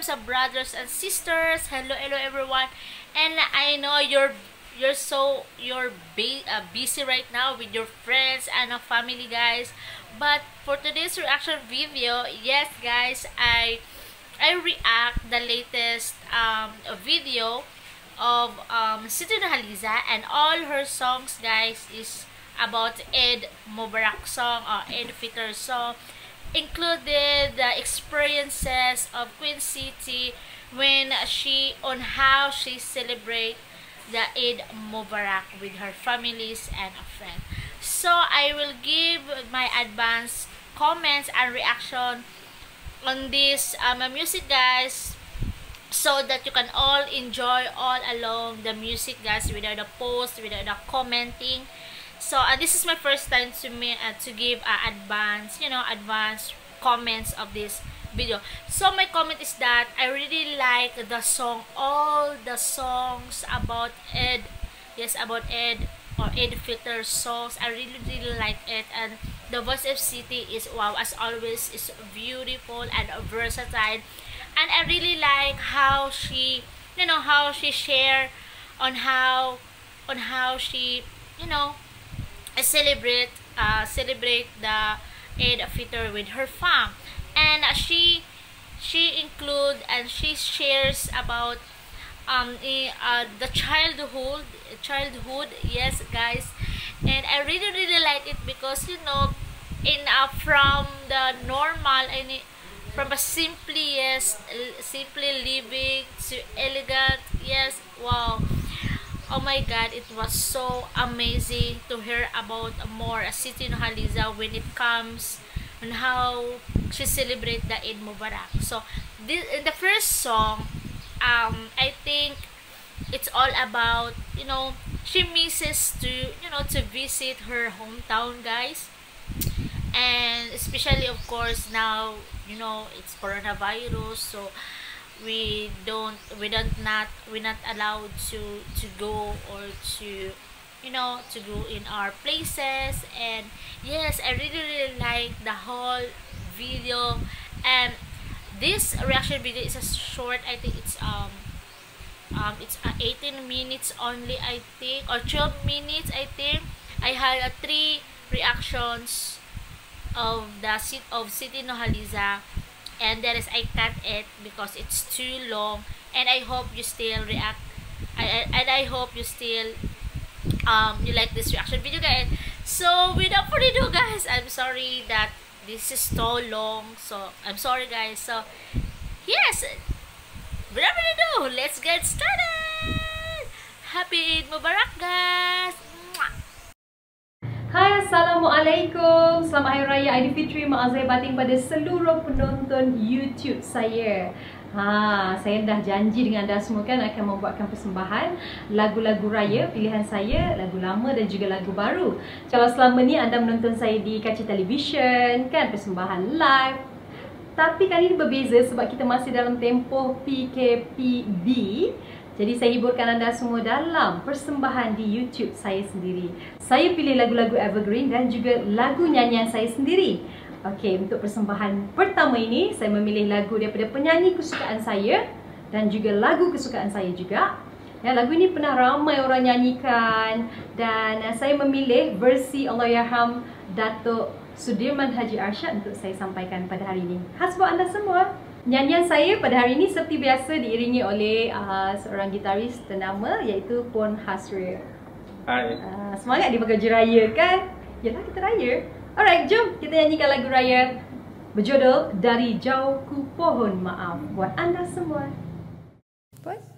Muslims, uh, brothers and sisters. Hello, hello everyone. And I know you're you're so you're uh, busy right now with your friends and uh, family guys. But for today's reaction video, yes guys, I I react the latest um, video of um, Siti Haliza and all her songs guys is about Ed Mubarak song or Ed Fitr song included the experiences of Queen City when she on how she celebrate the Eid Mubarak with her families and friends. So I will give my advance comments and reaction on this um, music guys so that you can all enjoy all along the music guys without the post without the commenting so uh, this is my first time to me uh, to give uh, advance you know advance comments of this video. So my comment is that i really like the song all the songs about ed yes about ed or ed filter songs. I really really like it. And the voice of city is wow as always is beautiful and versatile. And i really like how she you know how she share on how on how she you know celebrate uh, celebrate the Eid Fitr with her fam. And uh, she she include and she shares about um uh, the childhood childhood yes guys. And I really really like it because you know in uh, from the normal and from a simplest simply living to elegant yes wow oh my god it was so amazing to hear about more a Siti Nohaliza when it comes on how she celebrate the Eid Mubarak. So this in the first song um I think it's all about you know she misses to you know to visit her hometown guys. And especially of course now you know it's coronavirus so we don't we don't not we're not allowed to to go or to you know to go in our places. And yes i really really like the whole video. And this reaction video is a short i think it's um um it's uh, 18 minutes only i think or 12 minutes i think. I had uh, three reactions of the seat of Siti Nohaliza and there is I cut it because it's too long. And I hope you still react. I, and I hope you still um you like this reaction video guys. So without further ado guys I'm sorry that this is so long. So I'm sorry guys. So yes. Without further ado let's get started. Happy Eid Mubarak guys Hai Assalamualaikum Selamat Hari Raya Aidilfitri Mak Azai batin pada seluruh penonton YouTube saya Ha, saya dah janji dengan anda semua kan akan membuatkan persembahan lagu-lagu raya pilihan saya, lagu lama dan juga lagu baru. Kalau selama ni anda menonton saya di kaca televisyen kan persembahan live. Tapi kali ini berbeza sebab kita masih dalam tempoh PKPB. Jadi saya hiburkan anda semua dalam persembahan di YouTube saya sendiri. Saya pilih lagu-lagu evergreen dan juga lagu nyanyian saya sendiri. Okey, untuk persembahan pertama ini saya memilih lagu daripada penyanyi kesukaan saya dan juga lagu kesukaan saya juga. Ya, lagu ini pernah ramai orang nyanyikan dan uh, saya memilih versi Allahyarham Datuk Sudirman Haji Arsyad untuk saya sampaikan pada hari ini. Khas buat anda semua. Nyanyian saya pada hari ini seperti biasa diiringi oleh uh, seorang gitaris ternama iaitu Pon Hasril. Hai. Uh, semangat di bekerja raya kan? Yalah kita raya. Alright, jom kita nyanyikan lagu raya berjudul Dari Jauh Ku Pohon Maaf buat anda semua. Puas?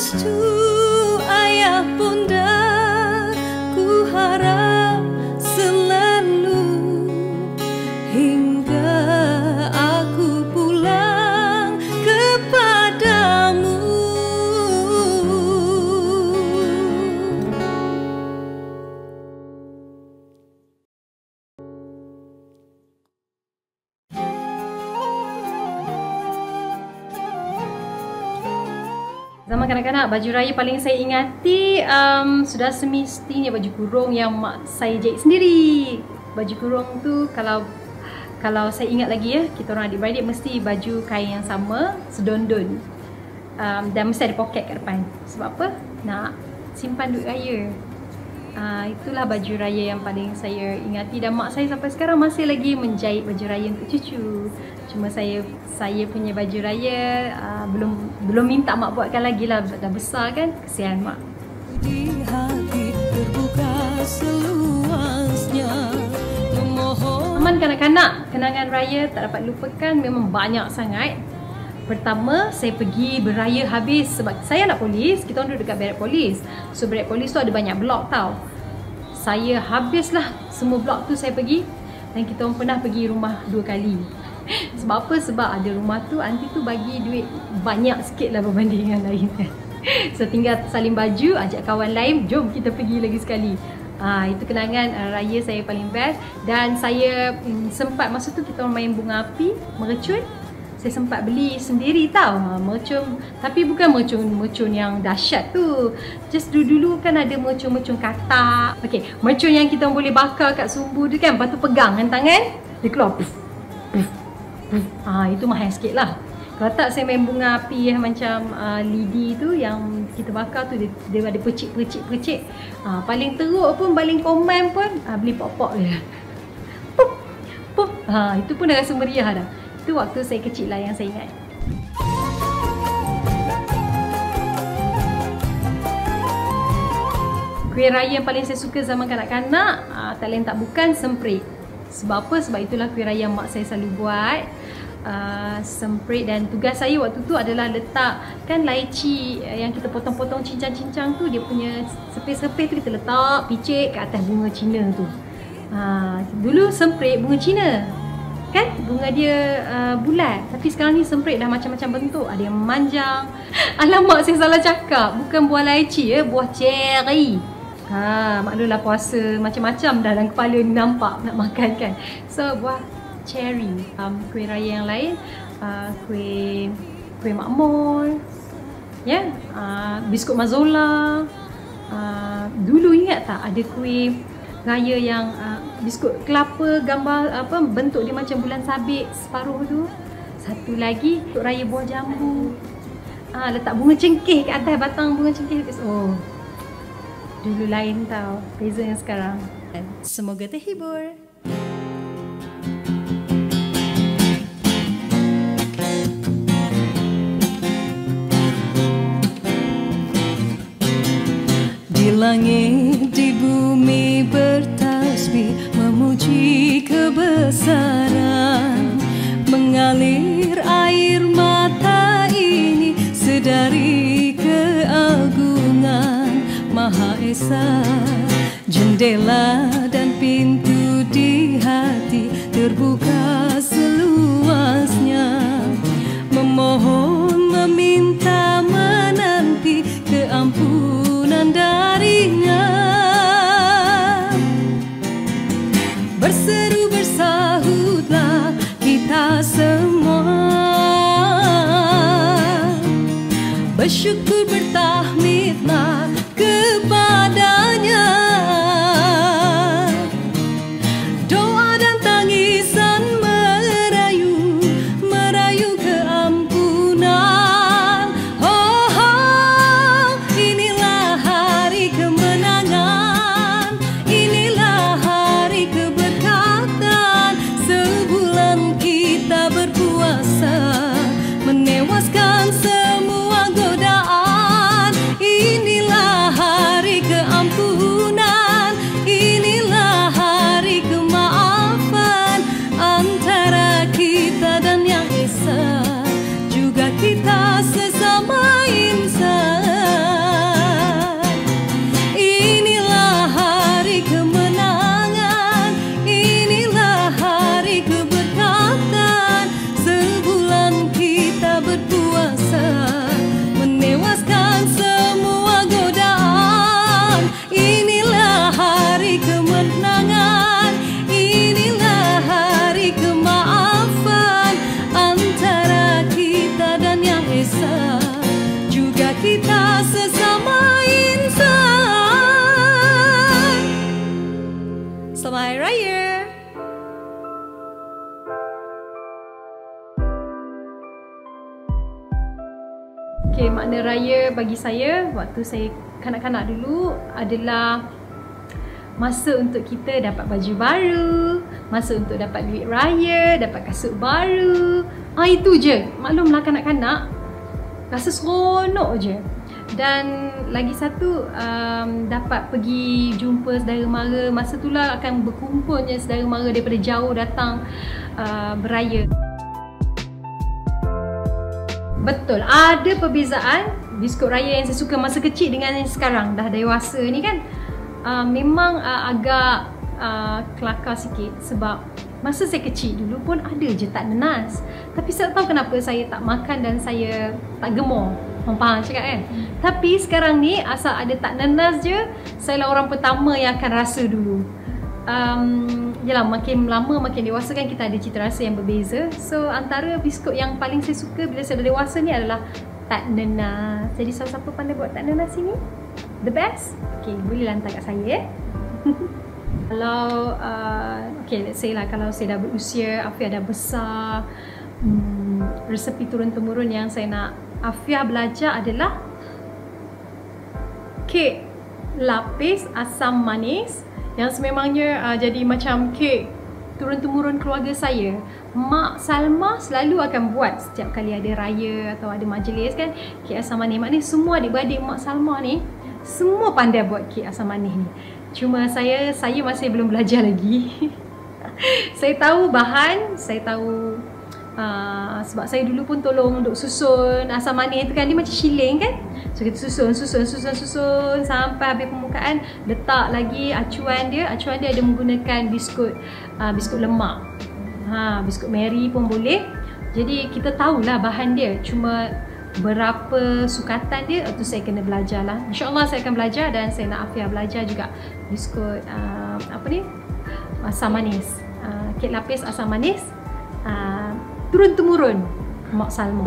Restu ayah bunda baju raya paling saya ingati um, sudah semestinya baju kurung yang mak saya jahit sendiri. Baju kurung tu kalau kalau saya ingat lagi ya, kita orang adik-beradik mesti baju kain yang sama, sedondon. Um, dan mesti ada poket kat depan. Sebab apa? Nak simpan duit raya. Uh, itulah baju raya yang paling saya ingati dan mak saya sampai sekarang masih lagi menjahit baju raya untuk cucu. Cuma saya saya punya baju raya uh, belum belum minta mak buatkan lagi lah dah besar kan. Kesian mak. Di hati terbuka seluasnya kanak-kanak, kenangan raya tak dapat lupakan memang banyak sangat. Pertama, saya pergi beraya habis sebab saya anak polis, kita duduk dekat barak polis. So barak polis tu ada banyak blok tau. Saya habislah semua blok tu saya pergi dan kita orang pernah pergi rumah dua kali. Sebab apa? Sebab ada rumah tu aunty tu bagi duit banyak sikit lah berbanding dengan lain kan. So tinggal saling baju, ajak kawan lain, jom kita pergi lagi sekali. Ah itu kenangan uh, raya saya paling best dan saya mm, sempat masa tu kita main bunga api, mercun. Saya sempat beli sendiri tau ha, Mercun. Tapi bukan mercun mercun yang dahsyat tu. Just dulu-dulu kan ada mercun-mercun katak. Okay Mercun yang kita boleh bakar kat sumbu tu kan Lepas tu pegang dengan tangan Dia keluar puff, puff, puff. Ha, Itu mahal sikit lah. Kalau tak saya main bunga api yang macam uh, lidi tu Yang kita bakar tu Dia, dia ada percik-percik-percik ha, Paling teruk pun Paling komen pun ha, Beli pok-pok je. Puff, puff. Ha, Itu pun dah rasa meriah dah itu waktu saya kecil lah yang saya ingat. Kuih raya yang paling saya suka zaman kanak-kanak uh, tak lain tak bukan semprit. Sebab apa? Sebab itulah kuih raya mak saya selalu buat. Uh, semprit dan tugas saya waktu tu adalah letak kan laici yang kita potong-potong cincang-cincang tu dia punya sepih-sepih tu kita letak picit kat atas bunga Cina tu. Uh, dulu semprit bunga Cina kan? Bunga dia uh, bulat. Tapi sekarang ni semprit dah macam-macam bentuk. Ada yang memanjang. Alamak saya salah cakap. Bukan buah laici ya. Buah cherry. Ha maklulah puasa macam-macam dah dalam kepala ni nampak nak makan kan? So buah cherry. Um, kuih raya yang lain. Uh, kuih kuih makmur. Ya. Yeah? uh, biskut mazola. Uh, dulu ingat tak ada kuih raya yang uh, biskut kelapa gambar apa bentuk dia macam bulan sabit separuh tu. Satu lagi untuk raya buah jambu. Ah letak bunga cengkeh kat atas batang bunga cengkeh. Oh. Dulu lain tau, beza yang sekarang. Semoga terhibur langit di bumi Jendela Okay, makna raya bagi saya waktu saya kanak-kanak dulu adalah masa untuk kita dapat baju baru, masa untuk dapat duit raya, dapat kasut baru. Ah itu je. Maklumlah kanak-kanak rasa seronok je. Dan lagi satu um, dapat pergi jumpa saudara mara masa itulah akan berkumpulnya saudara mara daripada jauh datang uh, beraya. Betul, ada perbezaan biskut raya yang saya suka masa kecil dengan yang sekarang. Dah dewasa ni kan? Uh, memang uh, agak uh, kelakar sikit sebab masa saya kecil dulu pun ada je tak nenas tapi saya tak tahu kenapa saya tak makan dan saya tak gemar. Orang faham cakap kan? Hmm. Tapi sekarang ni asal ada tak nenas je Saya lah orang pertama yang akan rasa dulu. Um, Yalah makin lama makin dewasa kan kita ada cita rasa yang berbeza So antara biskut yang paling saya suka bila saya dah dewasa ni adalah Tak nenas Jadi siapa-siapa pandai buat tak nenas ini? The best? Okay boleh hantar kat saya eh Kalau uh, Okay let's say lah kalau saya dah berusia Afia dah besar hmm, Resepi turun-temurun yang saya nak Afia belajar adalah Kek lapis asam manis yang sememangnya uh, jadi macam kek turun-temurun keluarga saya. Mak Salma selalu akan buat setiap kali ada raya atau ada majlis kan kek asam manis. Maknanya semua adik-beradik Mak Salma ni semua pandai buat kek asam manis ni. Cuma saya saya masih belum belajar lagi. saya tahu bahan, saya tahu Uh, sebab saya dulu pun tolong untuk susun asam manis tu kan. Dia macam shilling kan. So kita susun susun susun susun sampai habis permukaan letak lagi acuan dia. Acuan dia ada menggunakan biskut uh, biskut lemak. Ha biskut Mary pun boleh. Jadi kita tahulah bahan dia. Cuma berapa sukatan dia itu saya kena belajar lah insyaallah saya akan belajar dan saya nak Afia belajar juga biskut uh, apa ni? Asam manis. Uh, kek lapis asam manis. Uh, turun-temurun Mak Salma.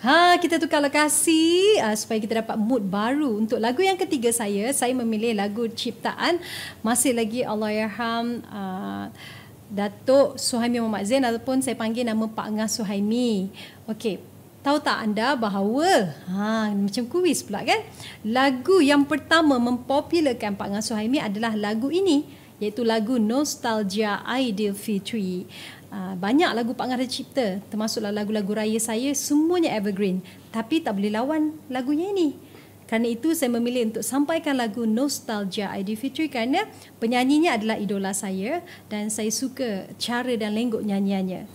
Ha, kita tukar lokasi uh, supaya kita dapat mood baru. Untuk lagu yang ketiga saya, saya memilih lagu ciptaan masih lagi Allahyarham uh, Datuk Suhaimi Muhammad Zain ataupun saya panggil nama Pak Ngah Suhaimi. Okey. Tahu tak anda bahawa ha macam kuis pula kan? Lagu yang pertama mempopularkan Pak Ngah Suhaimi adalah lagu ini iaitu lagu Nostalgia Aidilfitri. Uh, banyak lagu Pak Ngah cipta termasuklah lagu-lagu raya saya semuanya evergreen tapi tak boleh lawan lagunya ini Kerana itu saya memilih untuk sampaikan lagu Nostalgia Aidilfitri kerana penyanyinya adalah idola saya dan saya suka cara dan lenggok nyanyiannya.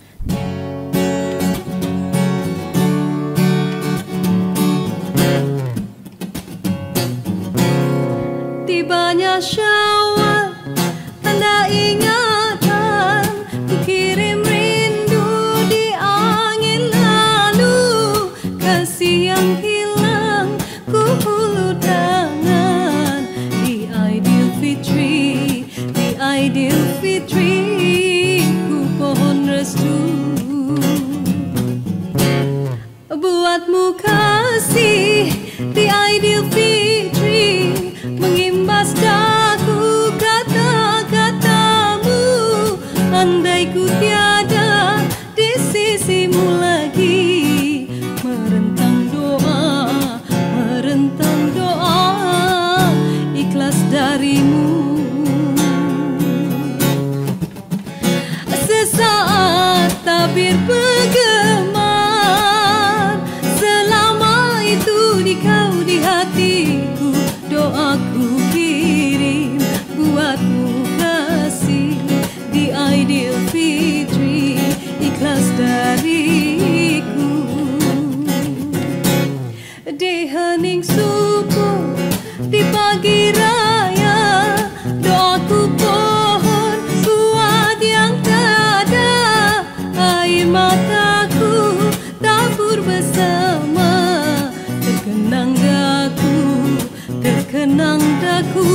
Tibanya syawal Aidil Fitri Ku pohon restu Buatmu kasih Di Aidil terkenang daku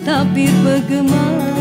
Tabir bergema